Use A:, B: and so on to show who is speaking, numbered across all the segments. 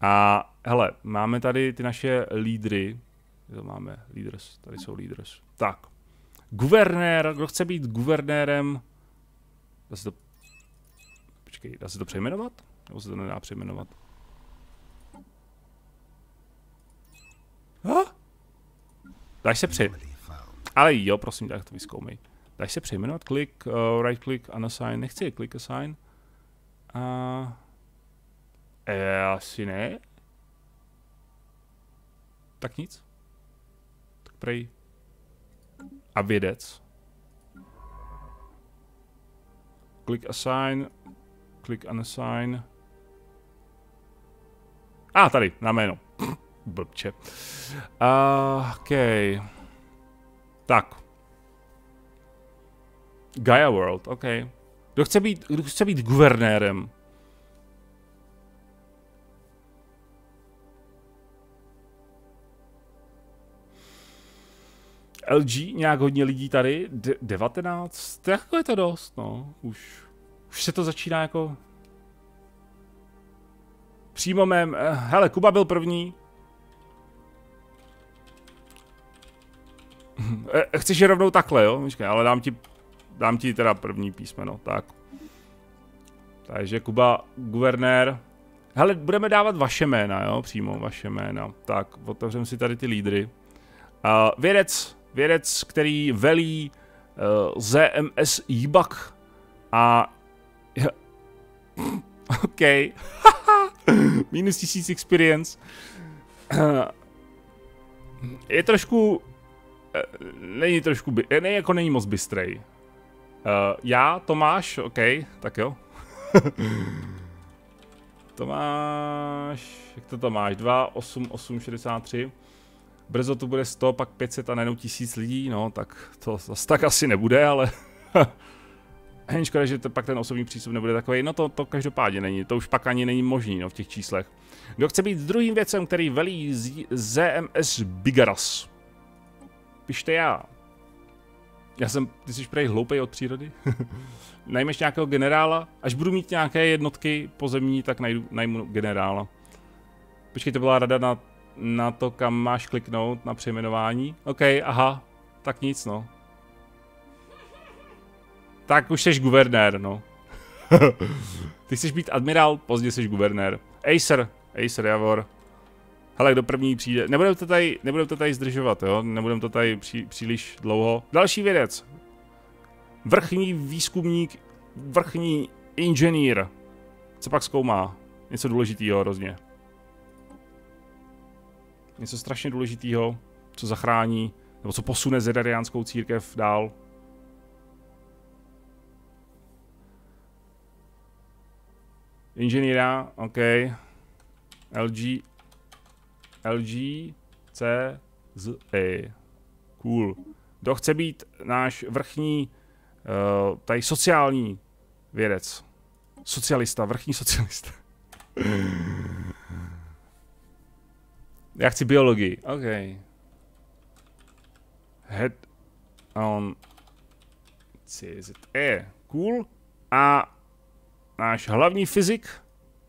A: A hele, máme tady ty naše lídry. To máme leaders, tady jsou leaders. Tak. Guvernér, kdo chce být guvernérem? Dá se to... Počkej, dá se to přejmenovat? Nebo se to nedá přejmenovat? Ha? Dáš se přej... Ale jo, prosím, tak to vyzkoumej. Dáš se přejmenovat? Klik, uh, right click, unassign. Nechci click assign. A... Uh, e, asi ne. Tak nic. Tak prej. A vědec. Click assign. Click unassign. A ah, tady, na jméno. Blbče. Uh, OK. Tak. Gaia World, OK. Kdo chce být, kdo chce být guvernérem? LG, nějak hodně lidí tady, De 19, jako je to dost, no, už, už se to začíná jako... Přímo mém, eh, hele, Kuba byl první. Eh, chceš je rovnou takhle, jo? Počkej, ale dám ti, dám ti teda první písmeno, tak. Takže Kuba, guvernér. Hele, budeme dávat vaše jména, jo, přímo vaše jména. Tak, otevřeme si tady ty lídry. Uh, vědec, vědec, který velí uh, ZMS Jibak a... OK. Minus tisíc experience. je trošku... Uh, není trošku... By, ne, jako není moc bystrej. Uh, já, Tomáš, OK, tak jo. Tomáš, jak to to máš? 2, 8, 8, 63 brzo to bude 100, pak 500 a najednou 1000 lidí, no, tak to zase tak asi nebude, ale... Jen škoda, že to pak ten osobní přístup nebude takový, no to, to každopádně není, to už pak ani není možný, no, v těch číslech. Kdo chce být druhým věcem, který velí z ZMS Bigaras? Pište já. Já jsem, ty jsi prej hloupej od přírody? Najmeš nějakého generála? Až budu mít nějaké jednotky pozemní, tak najdu, najmu generála. Počkej, to byla rada na na to, kam máš kliknout na přejmenování. OK, aha, tak nic, no. Tak už jsi guvernér, no. Ty chceš být admirál, pozdě jsi guvernér. Acer, Acer Javor. Hele, kdo první přijde. Nebudeme to tady, nebudeme to tady zdržovat, jo? Nebudeme to tady pří, příliš dlouho. Další vědec. Vrchní výzkumník, vrchní inženýr. Co pak zkoumá? Něco důležitého hrozně něco strašně důležitého, co zachrání, nebo co posune zedariánskou církev dál. Inženýra, OK. LG, LG, C, Z, E. Cool. Kdo chce být náš vrchní, uh, tady sociální vědec? Socialista, vrchní socialista. Já chci biologii. OK. Head on CZE. Cool. A náš hlavní fyzik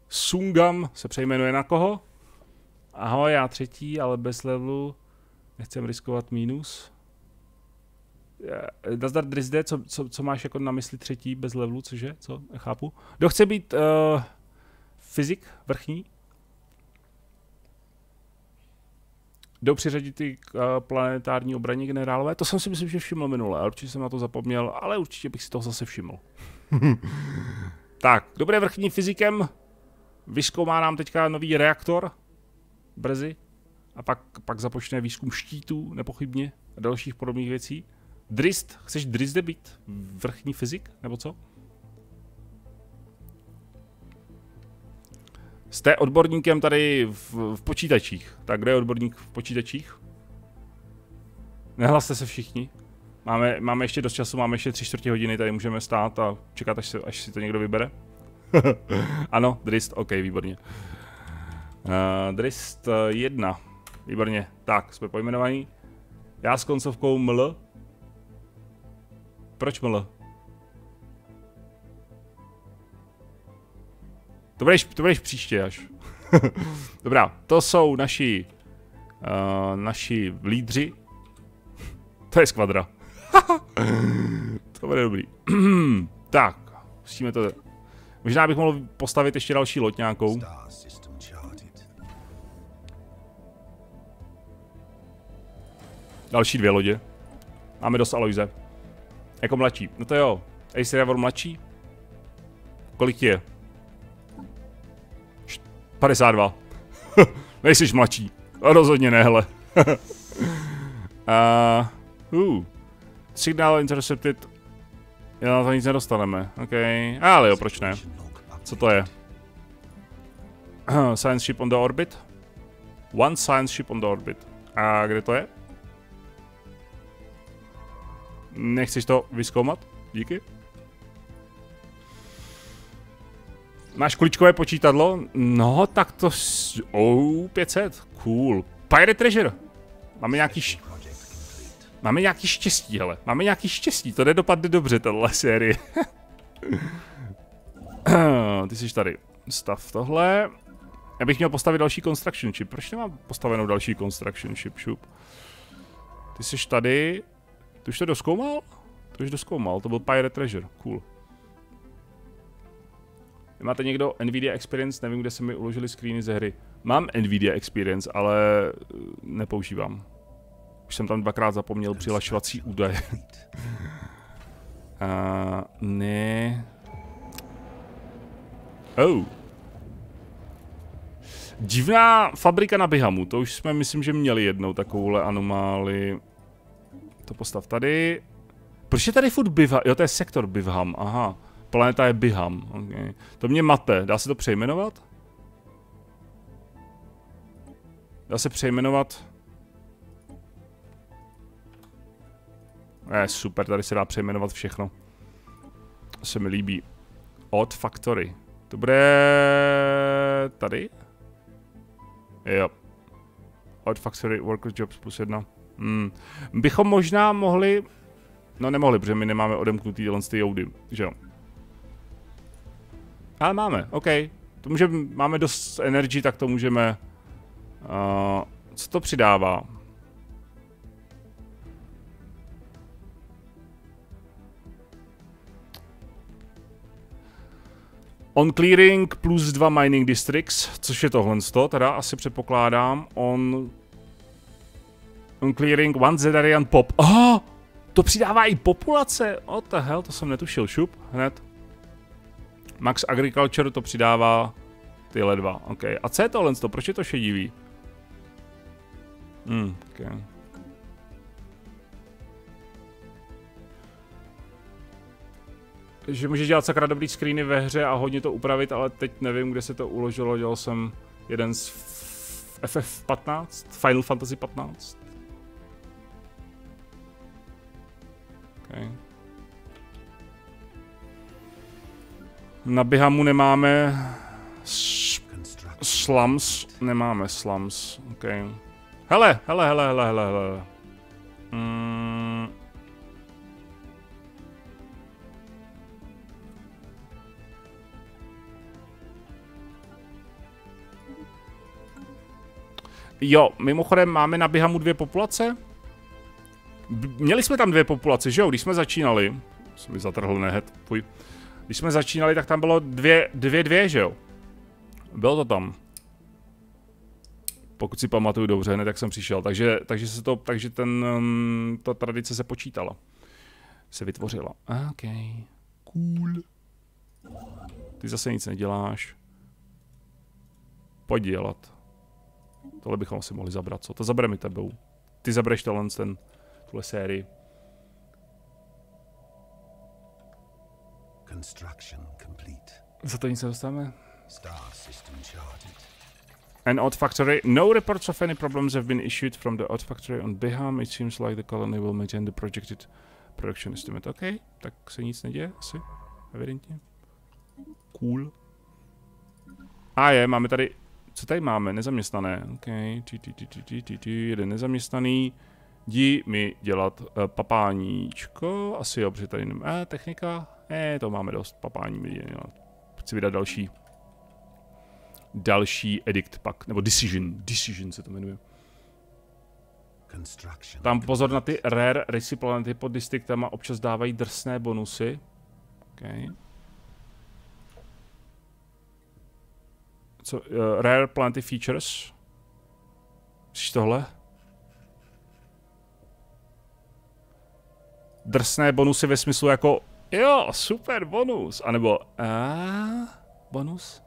A: Sungam se přejmenuje na koho? Ahoj, já třetí, ale bez levelu. Nechcem riskovat mínus. Nazdar Drizde, co, co, co máš jako na mysli třetí bez levelu, cože? Co? Nechápu. Kdo chce být uh, fyzik vrchní? Jdou přiřadit ty uh, planetární obraní generálové. To jsem si myslím, že všiml minule, ale určitě jsem na to zapomněl, ale určitě bych si toho zase všiml. tak, dobré vrchní fyzikem. Vyskoumá nám teďka nový reaktor. Brzy. A pak, pak započne výzkum štítů, nepochybně. A dalších podobných věcí. Drist, chceš Drizde být? Vrchní fyzik, nebo co? Jste odborníkem tady v, v počítačích. Tak kde je odborník v počítačích? Nehlaste se všichni. Máme, máme ještě dost času, máme ještě tři čtvrtě hodiny, tady můžeme stát a čekat, až, se, až si to někdo vybere. ano, Drist, OK, výborně. Uh, Drist 1, uh, výborně. Tak, jsme pojmenovaní. Já s koncovkou ML. Proč ML? To budeš, to budeš příště až. Dobrá, to jsou naši, uh, naši lídři. to je skvadra. to bude dobrý. tak, pustíme to. Možná bych mohl postavit ještě další loď nějakou. Další dvě lodě. Máme dost Aloise. Jako mladší. No to jo. Ace Revor mladší? Kolik je? 52. Nejsiš mladší. Rozhodně ne, hele. uh, uh. Signál intercepted. Já na to nic nedostaneme. OK. Ale jo, proč ne? Co to je? science ship on the orbit? One science ship on the orbit. A kde to je? Nechceš to vyskoumat? Díky. Máš kuličkové počítadlo? No, tak to... Oh, 500. Cool. Pirate Treasure. Máme nějaký... Š... Máme nějaký štěstí, hele. Máme nějaký štěstí, to nedopadne dobře, tahle série. Ty jsi tady. Stav tohle. Já bych měl postavit další construction ship. Proč nemám postavenou další construction ship, šup? Ty jsi tady. Ty už to doskoumal? To už doskoumal, to byl Pirate Treasure, cool. Máte někdo Nvidia Experience? Nevím, kde se mi uložili screeny ze hry. Mám Nvidia Experience, ale eh, nepoužívám. Už jsem tam dvakrát zapomněl přihlašovací údaje. uh, ne. Oh. Divná fabrika na Bihamu, to už jsme myslím, že měli jednou takovouhle anomáli. To postav tady. Proč je tady furt Bivham? Jo, to je sektor Bivham, aha. Planeta je Biham. Okay. To mě mate. Dá se to přejmenovat? Dá se přejmenovat? Je, super, tady se dá přejmenovat všechno. To se mi líbí. Odd Factory. To bude tady? Jo. Odd Factory Workers Jobs plus jedna. Hmm. Bychom možná mohli... No nemohli, protože my nemáme odemknutý ty joudy, že jo. Ale máme, OK. To můžeme, máme dost energy, tak to můžeme... Uh, co to přidává? On clearing plus dva mining districts, což je tohle, teda asi předpokládám. On... On clearing one Zedarian pop. Oh! To přidává i populace! What the hell, to jsem netušil, šup, hned. Max Agriculture to přidává tyhle dva, ok. A co je tohle, proč je to šedivý? Hmm, ok. že můžeš dělat sakra dobrý screeny ve hře a hodně to upravit, ale teď nevím, kde se to uložilo, dělal jsem jeden z FF15, Final Fantasy 15. Okay. Na Bihamu nemáme slums, nemáme slums, ok. Hele, hele, hele, hele, hele, hele. Mm. Jo, mimochodem máme na Bihamu dvě populace? Měli jsme tam dvě populace, že jo, když jsme začínali. Jsem mi zatrhl nehet, půj. Když jsme začínali, tak tam bylo dvě, dvě, dvě, že jo? Bylo to tam. Pokud si pamatuju dobře, ne, tak jsem přišel. Takže, takže se to, takže ten, um, ta tradice se počítala. Se vytvořila. OK. Cool. Ty zase nic neděláš. Pojď dělat. Tohle bychom asi mohli zabrat, co? To zabereme tebou. Ty zabereš tenhle ten, tuhle sérii. Construction complete. Za to nic nedostáme? Star system charted. An odd factory. No reports of any problems have been issued from the odd factory on Biham. It seems like the colony will maintain the projected production estimate. OK, tak se nic neděje asi, evidentně. Cool. A je, máme tady, co tady máme? Nezaměstnané. OK, tí, tí, tí, tí, tí, tí, tí, jeden nezaměstnaný. Jdi mi dělat uh, papáníčko, asi jo, protože tady nemá eh, technika, ne, to máme dost papání. Chci vydat další další edict pak, nebo decision, decision se to jmenuje. Tam pozor na ty rare racy planety pod distriktama, občas dávají drsné bonusy. Okay. Co, uh, rare planety features. Myslíš tohle? Drsné bonusy ve smyslu jako jo, super bonus, anebo a bonus?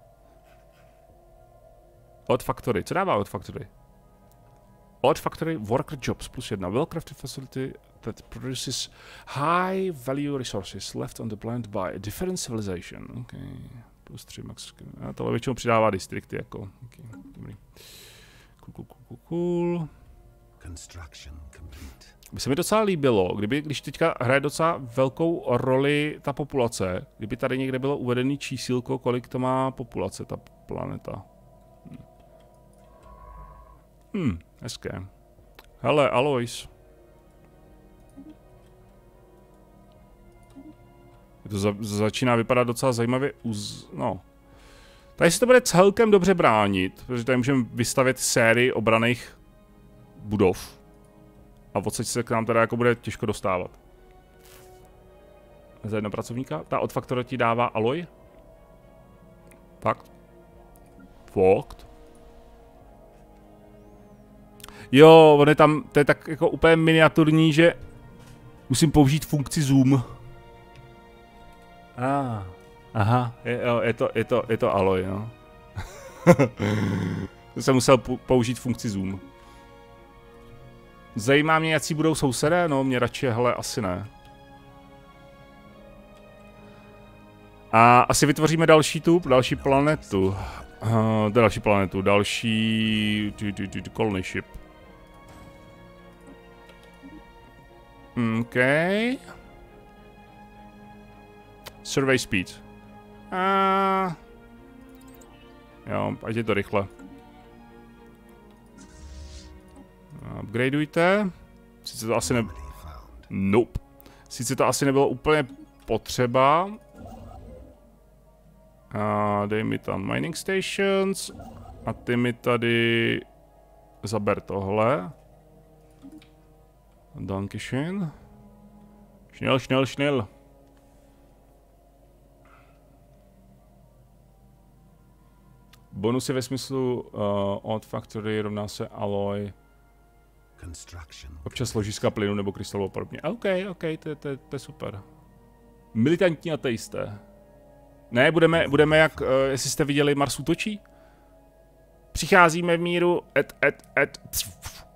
A: Od Factory, co dává od Factory? Odd Factory Worker Jobs plus jedna. Well-crafted facility that produces high value resources left on the planet by a different civilization. Okay. Plus 3 max. A tohle většinou přidává distrikty jako. Okay. Dobrý. Cool, cool, cool, cool. Construction complete. By se mi docela líbilo, kdyby, když teďka hraje docela velkou roli ta populace, kdyby tady někde bylo uvedený čísílko, kolik to má populace, ta planeta. Hm. Hmm, hezké. Hele, Alois. To za, začíná vypadat docela zajímavě uz... no. Tady se to bude celkem dobře bránit, protože tady můžeme vystavit sérii obraných budov. A odsaď se k nám teda jako bude těžko dostávat. Za jedna pracovníka. Ta od faktora ti dává aloj. Fakt. Fakt. Jo, on je tam, to je tak jako úplně miniaturní, že musím použít funkci zoom. Ah. Aha, je, jo, je, to, je, to, je to Aloy, no. jsem musel použít funkci zoom. Zajímá mě, jaký budou sousedé? No, mě radši, hele, asi ne. A asi vytvoříme další tu, další planetu. Uh, další planetu, další... Colony ship. OK. Survey speed. Uh, jo, ať je to rychle. Upgradeujte. Sice to asi ne... Nope. Sice to asi nebylo úplně potřeba. A dej mi tam mining stations. A ty mi tady zaber tohle. Dankeschön. Schnell, schnell, schnell. Bonusy ve smyslu uh, od factory rovná se alloy. Občas ložiska plynu nebo krystalu a podobně. OK, OK, to, to, to je super. Militantní ateisté. Ne, budeme, budeme jak, uh, jestli jste viděli Mars útočí? Přicházíme v míru, et, et, et,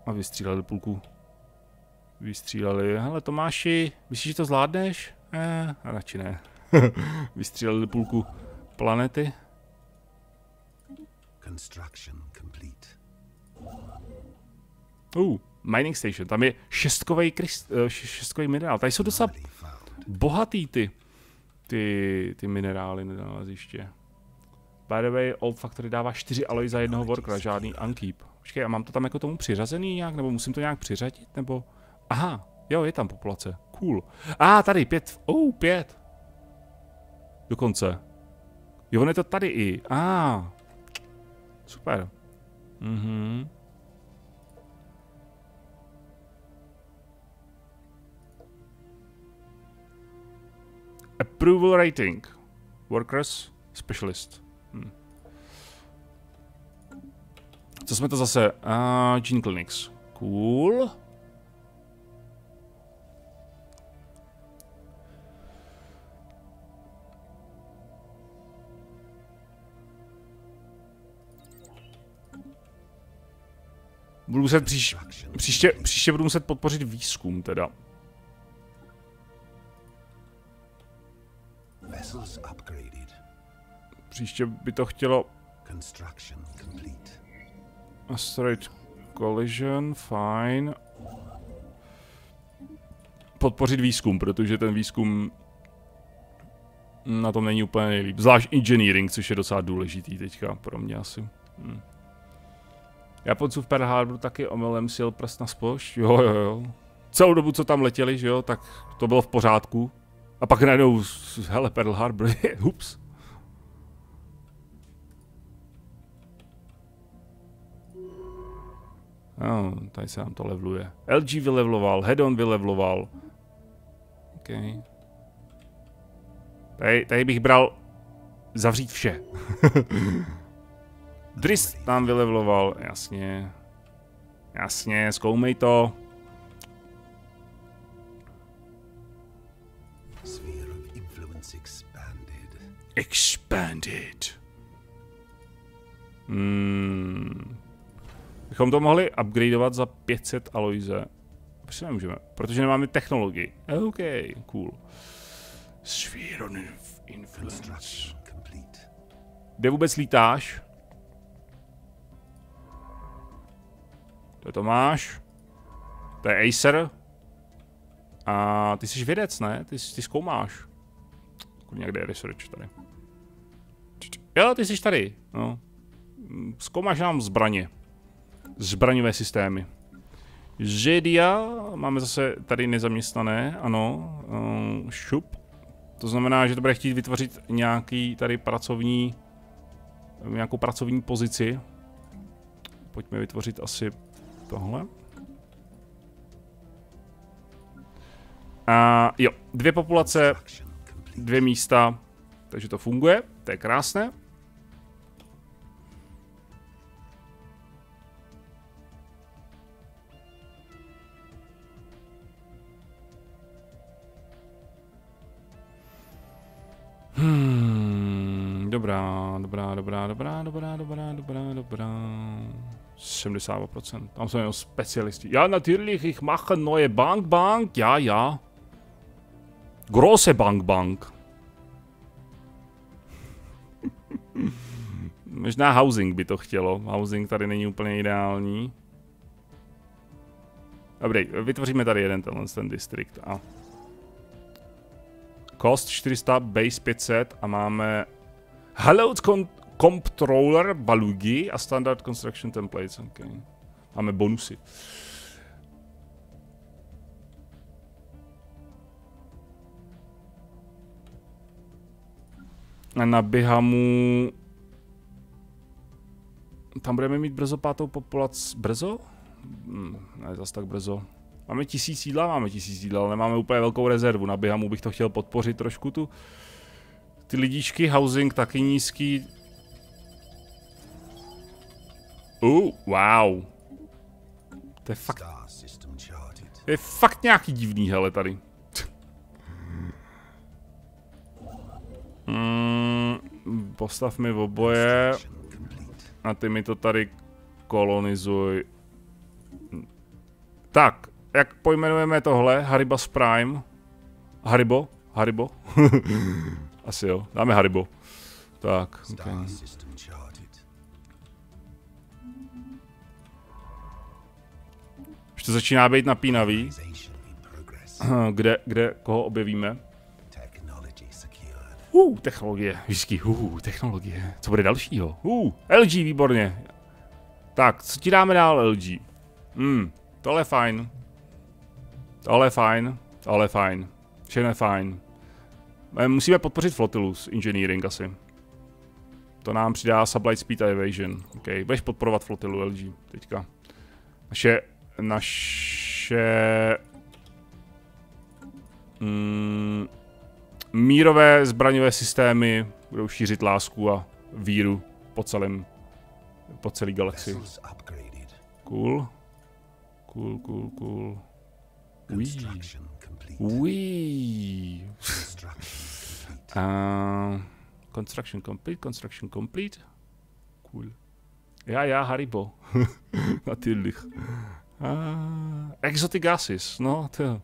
A: a vystříleli půlku. Vystříleli, hele Tomáši, myslíš, že to zvládneš? Eh, radši ne. Vystříleli půlku planety. Construction complete. Uh, mining station, tam je šestkový, kryst, uh, šestkový minerál. Tady jsou docela bohatý ty, ty, ty minerály na naleziště. By the way, Old Factory dává 4 aloj za jednoho workera, žádný unkeep. Počkej, a mám to tam jako tomu přiřazený nějak, nebo musím to nějak přiřadit, nebo... Aha, jo, je tam populace. Cool. A, ah, tady, pět. Oh, pět. Dokonce. Jo, on je to tady i. A. Ah. Super. Mhm. Approval rating. Workers specialist. Hm. Co jsme to zase? Uh, Gene Clinics. Cool. Budu muset příš, příště, příště budu muset podpořit výzkum teda. Příště by to chtělo... Asteroid collision, fine. Podpořit výzkum, protože ten výzkum na tom není úplně nejlíp. Zvlášť engineering, což je docela důležitý teďka pro mě asi. Hm. Japonců v Pearl Harboru taky omylem sil prst na spošť, jo jo jo. Celou dobu, co tam letěli, že jo, tak to bylo v pořádku. A pak najednou, hele, Pearl Harbor, hups. No, oh, tady se nám to levluje. LG vylevloval, Hedon vylevloval. OK. Tady, tady bych bral zavřít vše. Drist tam vylevloval, jasně. Jasně, zkoumej to. Expanded. Hmm. Bychom to mohli upgradeovat za 500 Aloise. Proč nemůžeme? Protože nemáme technologii. OK, cool. Sphere on influence. Kde vůbec lítáš? To je Tomáš. To je Acer. A ty jsi vědec, ne? Ty, ty zkoumáš. Kurně, kde je research tady? Jo, ty jsi tady. No. Zkoumáš nám zbraně. Zbraňové systémy. Žedia, máme zase tady nezaměstnané, ano, um, šup. To znamená, že to bude chtít vytvořit nějaký tady pracovní, nějakou pracovní pozici. Pojďme vytvořit asi tohle. A jo, dvě populace, dvě místa, takže to funguje, to je krásné. Hmm, dobrá, dobrá, dobrá, dobrá, dobrá, dobrá, dobrá, dobrá. 72%. Tam jsou jenom specialisti. Ja, natürlich, ich mache neue Bank, Bank. Ja, ja. Große Bank, Bank. Možná housing by to chtělo. Housing tady není úplně ideální. Dobrý, vytvoříme tady jeden tenhle ten distrikt a Cost 400, base 500 a máme con Comptroller Balugi a Standard Construction Templates. Okay. Máme bonusy. Na Bihamu tam budeme mít brzo pátou populaci. Brzo? Hmm, ne, zas tak brzo. Máme tisíc jídla, máme tisíc jídla, ale nemáme úplně velkou rezervu. Na Bihamu bych to chtěl podpořit trošku tu. Ty lidíčky, housing taky nízký. Uh, wow. To je fakt... To je fakt nějaký divný, hele, tady. Hmm, postav mi oboje. A ty mi to tady kolonizuj. Tak, jak pojmenujeme tohle? Haribas Prime. Haribo? Haribo? Asi jo, dáme Haribo. Tak, okay. Už to začíná být napínavý. Kde, kde, koho objevíme? Uh, technologie, vždycky, uh, technologie. Co bude dalšího? Uh, LG, výborně. Tak, co ti dáme dál, LG? Hmm, tohle je fajn. Tohle je fajn, tohle je fajn. Všechno je fajn. Eh, musíme podpořit flotilus engineering asi. To nám přidá sublight speed evasion. OK, budeš podporovat flotilu LG teďka. Naše, naše... Mm, mírové zbraňové systémy budou šířit lásku a víru po celém, po celé galaxii. Cool. Cool, cool, cool. Ui. Ui. uh, construction complete, construction complete. Cool. Ja, ja, Haribo. Natürlich. Uh, exotic gases, no, to.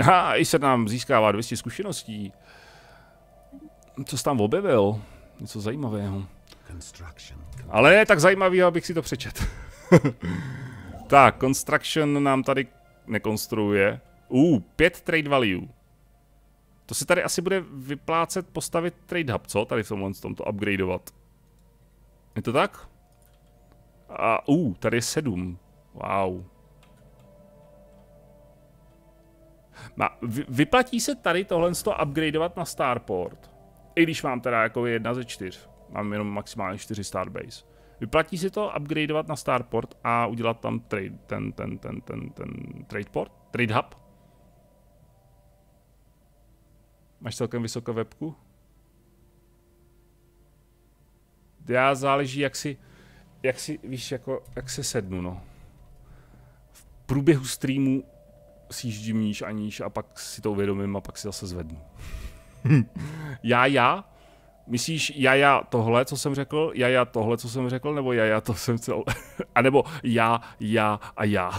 A: Aha, i se nám získává 200 zkušeností. Co jsi tam objevil? Něco zajímavého. Ale ne tak zajímavý, abych si to přečet. tak, Construction nám tady nekonstruuje. Uh, 5 trade value. To se tady asi bude vyplácet postavit trade hub, co? Tady v tomhle tomto upgradeovat. Je to tak? A uh, tady je 7. Wow. Ma, vyplatí se tady tohle upgradeovat na Starport? I když mám teda jako jedna ze čtyř. Mám jenom maximálně 4 Starbase. Vyplatí si to upgradeovat na Starport a udělat tam trade, ten, ten, ten, ten, ten trade port, trade hub? Máš celkem vysokou webku? Já záleží, jak si, jak si, víš, jako, jak se sednu, no. V průběhu streamu sjíždím níž a níž a pak si to uvědomím a pak si zase zvednu. já, já? Myslíš jaja tohle, co jsem řekl, jaja tohle, co jsem řekl, nebo jaja to jsem cel... a nebo já, já a já.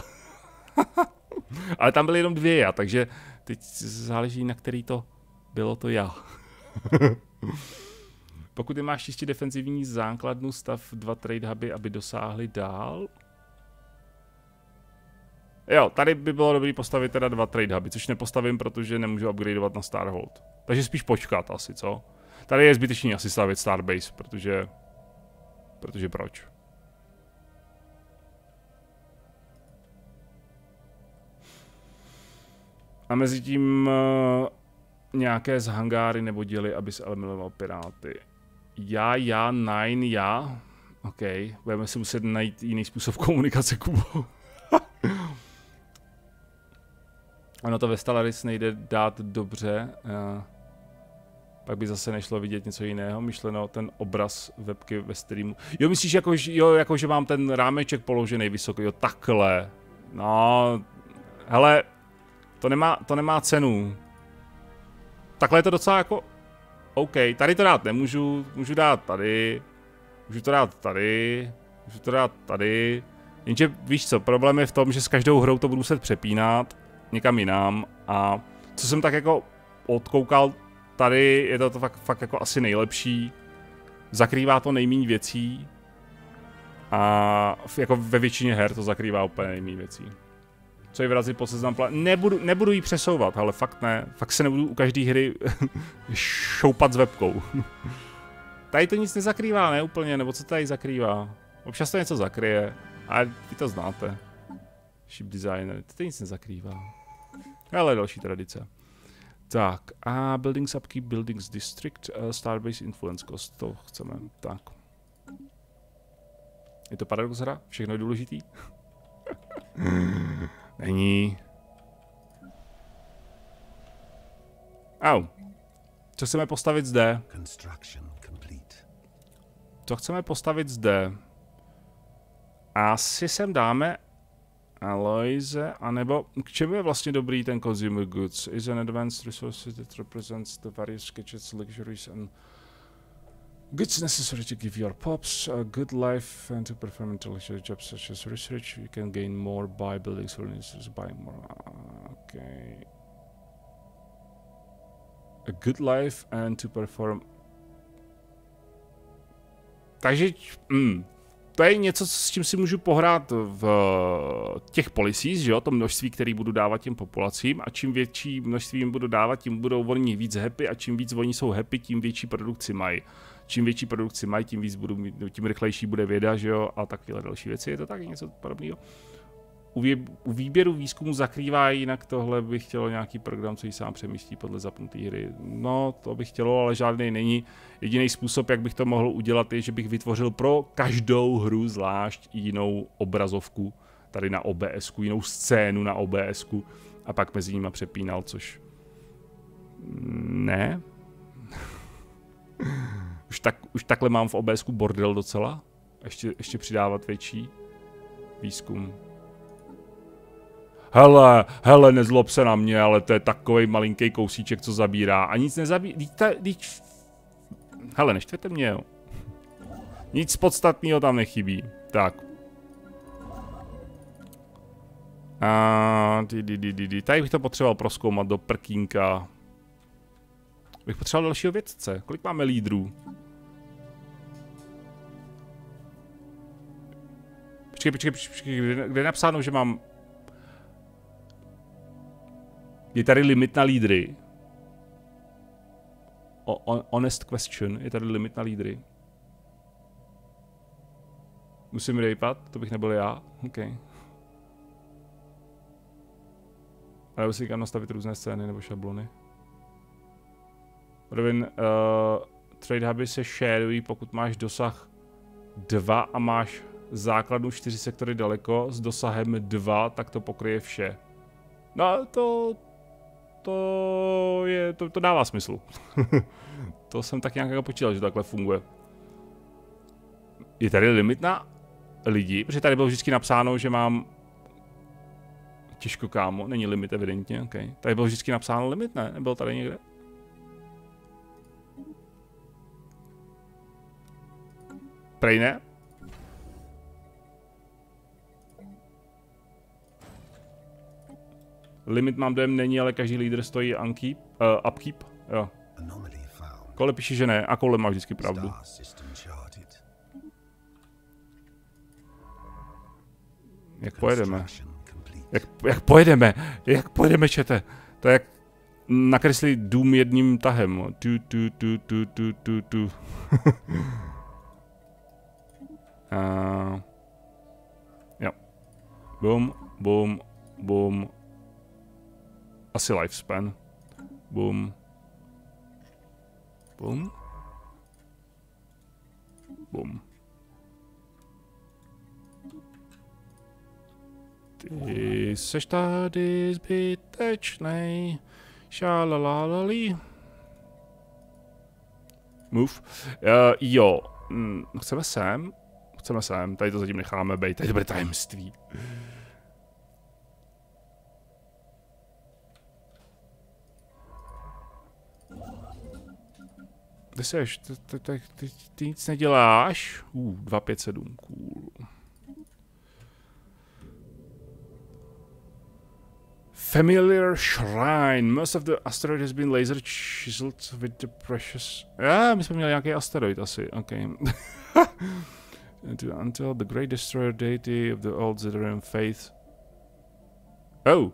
A: Ale tam byly jenom dvě já, takže teď záleží, na který to bylo to já. Pokud ty máš čistě defenzivní základnu, stav dva trade huby, aby dosáhli dál. Jo, tady by bylo dobré postavit teda dva trade huby, což nepostavím, protože nemůžu upgradeovat na Starhold. Takže spíš počkat asi, co? Tady je zbytečný asi stavit Starbase, protože... Protože proč? A mezi tím uh, nějaké z hangáry nebo děli, aby se eliminoval piráty. Já, já, nine, já. OK, budeme si muset najít jiný způsob komunikace, Kubo. Ono to ve Stellaris nejde dát dobře. Uh, pak by zase nešlo vidět něco jiného, myšleno ten obraz webky ve streamu. Jo, myslíš, jako, jo, jako že mám ten rámeček položený vysoko, jo, takhle. No, hele, to nemá, to nemá cenu. Takhle je to docela jako, OK, tady to dát nemůžu, můžu dát tady, můžu to dát tady, můžu to dát tady. Jenže víš co, problém je v tom, že s každou hrou to budu muset přepínat někam jinam a co jsem tak jako odkoukal, tady je to, to fakt, fakt jako asi nejlepší. Zakrývá to nejméně věcí. A jako ve většině her to zakrývá úplně nejméně věcí. Co je vyrazit po seznam plán? Nebudu, nebudu jí přesouvat, ale fakt ne. Fakt se nebudu u každé hry šoupat s webkou. tady to nic nezakrývá, ne úplně, nebo co tady zakrývá? Občas to něco zakryje, ale vy to znáte. Ship designer, to nic nezakrývá. Ale další tradice. Tak, a Buildings Upkeep, Buildings District, uh, Starbase Influence Cost, to chceme, tak. Je to paradox hra? Všechno je důležitý? Není. Au. Co chceme postavit zde? Co chceme postavit zde? Asi sem dáme Alloys, anebo k čemu je vlastně dobrý ten consumer goods? Is an advanced resource that represents the various gadgets, luxuries and goods necessary to give your pops a good life and to perform intellectual jobs such as research. You can gain more by building furnaces, by more. Okay. A good life and to perform. Takže, mm, to je něco, s čím si můžu pohrát v těch policies, že jo, to množství, který budu dávat těm populacím a čím větší množství jim budu dávat, tím budou oni víc happy a čím víc oni jsou happy, tím větší produkci mají. Čím větší produkci mají, tím víc budu mít, tím rychlejší bude věda, že jo, a takovéhle další věci. Je to tak něco podobného? U, vý, u výběru výzkumu zakrývá jinak tohle bych chtělo nějaký program, co ji sám přemýšlí podle zapnuté hry. No, to bych chtělo, ale žádný není. Jediný způsob, jak bych to mohl udělat, je, že bych vytvořil pro každou hru zvlášť jinou obrazovku, tady na OBS, jinou scénu na OBS a pak mezi nimi přepínal, což ne. už, tak, už takhle mám v OBS bordel docela. Ještě, ještě přidávat větší výzkum hele, hele, nezlob se na mě, ale to je takový malinký kousíček, co zabírá. A nic nezabírá, Hele, neštvěte mě, jo. Nic podstatného tam nechybí. Tak. A, di, di, di, di. Tady bych to potřeboval proskoumat do prkínka. Bych potřeboval dalšího vědce. Kolik máme lídrů? Počkej, počkej, počkej, kde je napsáno, že mám je tady limit na lídry. O, honest question, je tady limit na lídry. Musím rejpat, to bych nebyl já, OK. Ale si kam nastavit různé scény nebo šablony. Rovin, uh, trade huby se shareují, pokud máš dosah 2 a máš základnu 4 sektory daleko s dosahem 2, tak to pokryje vše. No to, to je, to, to dává smysl. to jsem tak nějak jako počítal, že to takhle funguje. Je tady limit na lidi, protože tady bylo vždycky napsáno, že mám Těžko kámo, není limit evidentně, ok. Tady bylo vždycky napsáno limit, ne? Nebyl tady někde? Prej ne? Limit mám dojem není, ale každý lídr stojí unkeep, uh, upkeep, jo. Kole píše, že ne, a Kole má vždycky pravdu. Jak pojedeme? Jak, jak pojedeme? Jak pojedeme, čete? To je jak nakreslit dům jedním tahem. Tu, tu, tu, tu, tu, tu, tu. uh, jo. Boom, boom, boom. Asi lifespan. Boom. Boom. Boom. Ty seš tady zbytečnej. Šalalalali. Move. Uh, jo, mm, chceme sem. Chceme sem, tady to zatím necháme být, tady bude tajemství. Kde seš? Ty nic neděláš? Uh, 257, cool. Familiar Shrine. Most of the asteroid has been laser chiseled with the precious... Ah, my jsme měli nějaký asteroid asi, ok. until the great destroyer deity of the old Zidarian faith. Oh,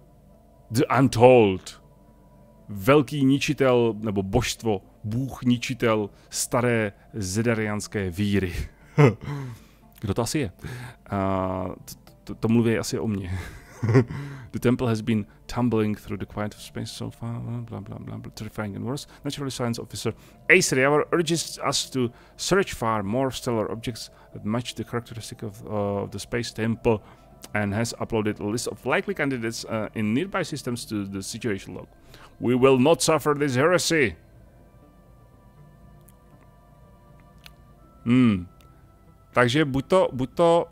A: the Untold. Velký ničitel, nebo božstvo, bůh ničitel staré zedarianské víry. Kdo to asi je? Uh, to, to, mluví asi o mně. the temple has been tumbling through the quiet of space so far, blah, blah, blah, blah, terrifying and worse. Natural science officer Ace Reaver urges us to search for more stellar objects that match the characteristic of, uh, of the space temple and has uploaded a list of likely candidates uh, in nearby systems to the situation log. We will not suffer this heresy. Hmm. Takže buď to, buď to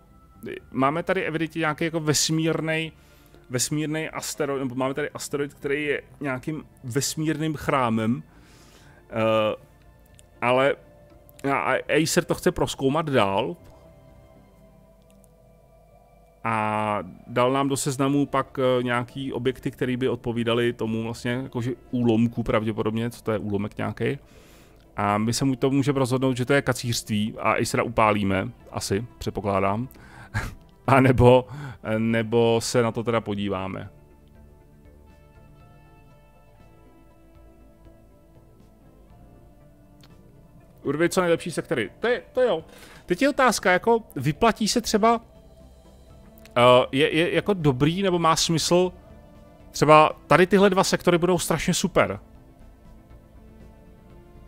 A: máme tady evidentně nějaký jako vesmírný vesmírný asteroid, nebo máme tady asteroid, který je nějakým vesmírným chrámem, uh, ale Acer to chce proskoumat dál a dal nám do seznamu pak uh, nějaký objekty, které by odpovídaly tomu vlastně jakože úlomku pravděpodobně, co to je úlomek nějaký. A my se mu to můžeme rozhodnout, že to je kacířství a Acera upálíme, asi, předpokládám. A nebo, nebo se na to teda podíváme. Urvit co nejlepší sektory. To je, to jo. Teď je otázka, jako vyplatí se třeba, uh, je, je jako dobrý nebo má smysl, třeba tady tyhle dva sektory budou strašně super.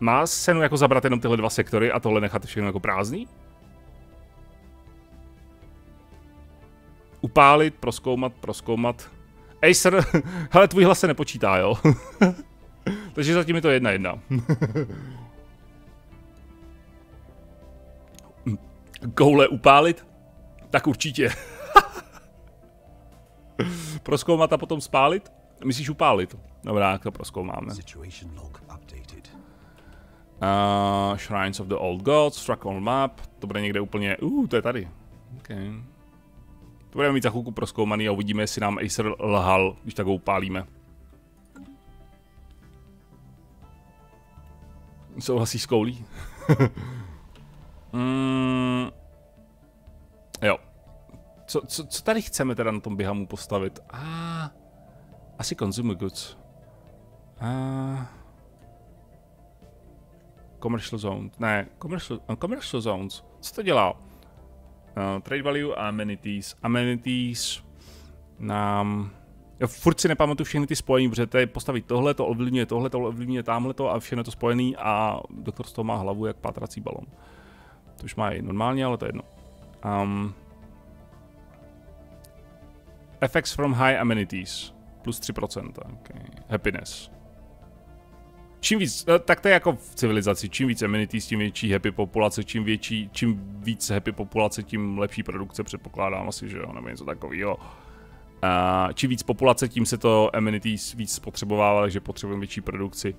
A: Má cenu jako zabrat jenom tyhle dva sektory a tohle nechat všechno jako prázdný? upálit, proskoumat, proskoumat. Acer, hele, tvůj hlas se nepočítá, jo? Takže zatím je to jedna jedna. Koule upálit? Tak určitě. proskoumat a potom spálit? Myslíš upálit? Dobrá, jak to proskoumáme. Uh, Shrines of the Old Gods, Struck on Map, to bude někde úplně, uh, to je tady. Okay. To budeme mít za chvilku proskoumaný a uvidíme, jestli nám Acer lhal, když tak ho upálíme. Souhlasí s koulí? mm, jo. Co, co, co tady chceme teda na tom běhamu postavit? A ah, asi consumer goods. A ah, commercial zones. Ne, commercial, uh, commercial zones. Co to dělá? Uh, trade value a amenities. Amenities nám Já furt si nepamatuju všechny ty spojení, protože to je postavit tohle, to ovlivňuje tohle, to ovlivňuje tamhle to a všechno to spojený a doktor z toho má hlavu jak pátrací balon. To už má i normálně, ale to je jedno. Um, effects from high amenities. Plus 3%. Okay. Happiness. Čím víc, no, tak to je jako v civilizaci, čím víc amenities, tím větší happy populace, čím větší, čím víc happy populace, tím lepší produkce předpokládám asi, že jo, nebo něco takového. Čím víc populace, tím se to amenities víc spotřebovává, takže potřebujeme větší produkci.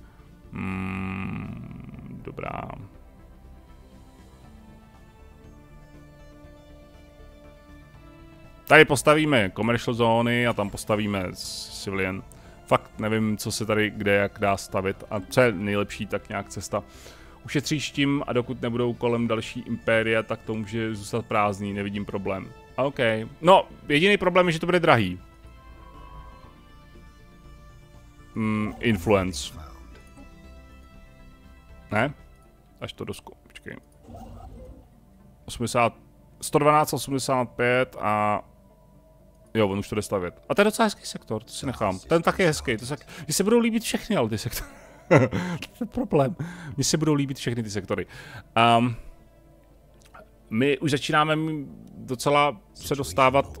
A: Mm, dobrá. Tady postavíme commercial zóny a tam postavíme civilian. Fakt nevím, co se tady kde jak dá stavit a co je nejlepší, tak nějak cesta. Ušetříš tím a dokud nebudou kolem další impéria, tak to může zůstat prázdný, nevidím problém. OK. No, jediný problém je, že to bude drahý. Mm, influence. Ne? Až to dosku. Počkej. 80, 112, 85 a Jo, on už to jde stavět. A to je docela hezký sektor, to si nechám. Ten taky je hezký. To se, mně se budou líbit všechny, ale ty sektory. to je problém. Mně se budou líbit všechny ty sektory. Um, my už začínáme docela se dostávat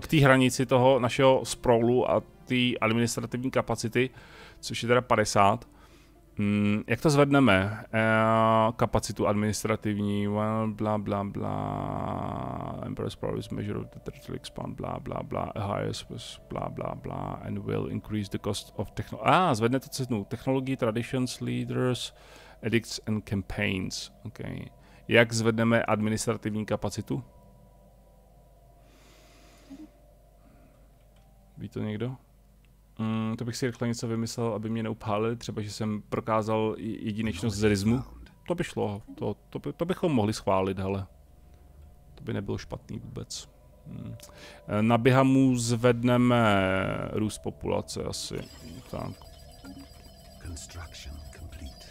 A: k té hranici toho našeho sprawlu a té administrativní kapacity, což je teda 50. Hmm, jak to zvedneme? E, kapacitu administrativní, well, bla, bla, bla, Empress Province measure of the territory expand, bla, bla, bla, a higher bla, bla, bla, and will increase the cost of technology. Ah, zvedne to cenu. Technology, traditions, leaders, edicts and campaigns. Okay. Jak zvedneme administrativní kapacitu? Ví to někdo? Mm, to bych si rychle něco vymyslel, aby mě neupálili, třeba že jsem prokázal jedinečnost zerizmu. To by šlo, to, to, by, to bychom mohli schválit, hele. To by nebylo špatný vůbec. Hmm. Na Bihamu zvedneme růst populace asi. Tak. Construction complete.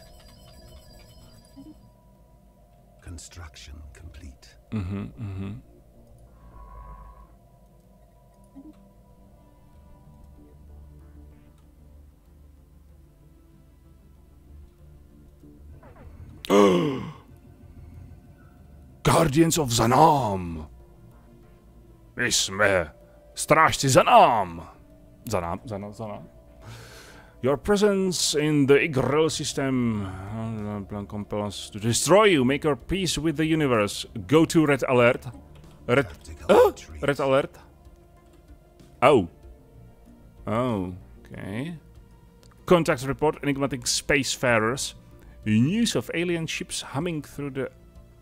A: Construction complete. Mhm, mhm. Guardians of Zanam. My jsme strážci Zanam. Zanam, Zanam, Zanam. Your presence in the Igrel system uh, compels to destroy you. Make your peace with the universe. Go to Red Alert. Red, uh, red Alert. Oh. Oh, okay. Contact report enigmatic spacefarers. News of alien ships humming through the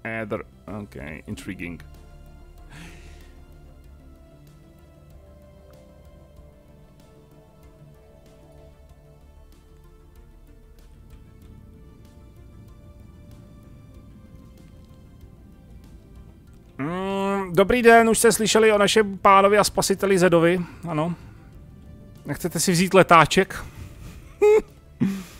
A: ether. Okay, intriguing. Mm, dobrý den, už jste slyšeli o našem pánovi a spasiteli Zedovi, ano. Nechcete si vzít letáček?